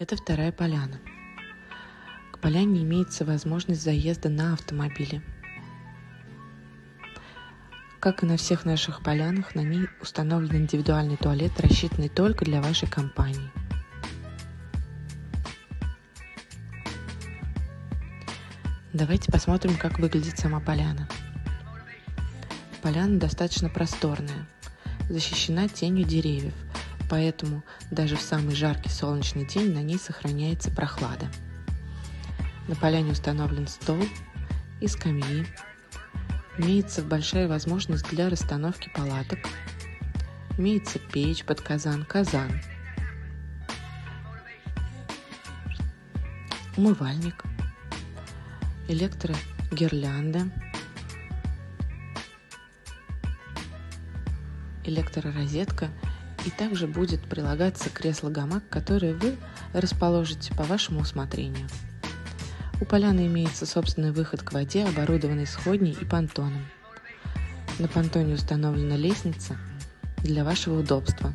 Это вторая поляна. К поляне имеется возможность заезда на автомобиле. Как и на всех наших полянах, на ней установлен индивидуальный туалет, рассчитанный только для вашей компании. Давайте посмотрим, как выглядит сама поляна. Поляна достаточно просторная, защищена тенью деревьев, поэтому даже в самый жаркий солнечный день на ней сохраняется прохлада. На поляне установлен стол и скамьи. Имеется большая возможность для расстановки палаток. Имеется печь под казан, казан. Умывальник. Электрогирлянда электророзетка и также будет прилагаться кресло-гамак, которое вы расположите по вашему усмотрению. У поляны имеется собственный выход к воде, оборудованный сходней и понтоном. На понтоне установлена лестница для вашего удобства.